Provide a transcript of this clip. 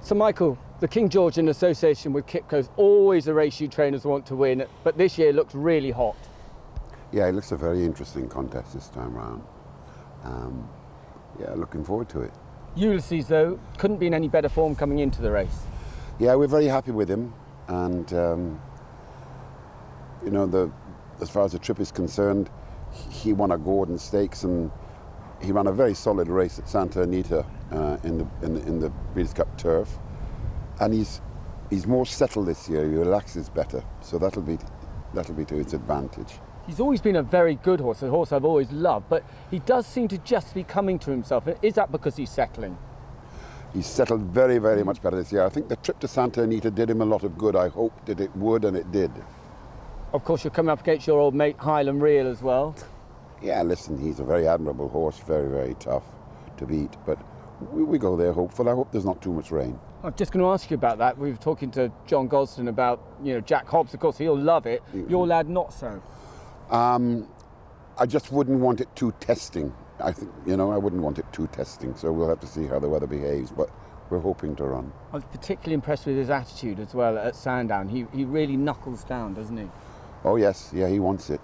So, Michael, the King George in association with Qipco is always a race you trainers want to win, but this year looks really hot. Yeah, it looks a very interesting contest this time round. Um, yeah, looking forward to it. Ulysses, though, couldn't be in any better form coming into the race. Yeah, we're very happy with him, and um, you know, the as far as the trip is concerned, he won a Gordon Stakes and he ran a very solid race at Santa Anita uh, in the in the, in the Breeders' Cup turf, and he's he's more settled this year. He relaxes better, so that'll be that'll be to his advantage. He's always been a very good horse, a horse I've always loved, but he does seem to just be coming to himself. Is that because he's settling? He's settled very, very much better this year. I think the trip to Santa Anita did him a lot of good. I hoped that it would, and it did. Of course, you're coming up against your old mate Highland Reel as well. Yeah, listen, he's a very admirable horse, very, very tough to beat. But we, we go there hopeful. I hope there's not too much rain. I'm just going to ask you about that. We were talking to John Gosden about, you know, Jack Hobbs. Of course, he'll love it. Your lad, not so. Um, I just wouldn't want it too testing. I think, you know, I wouldn't want it too testing. So we'll have to see how the weather behaves. But we're hoping to run. I was particularly impressed with his attitude as well at Sandown. He, he really knuckles down, doesn't he? Oh, yes. Yeah, he wants it.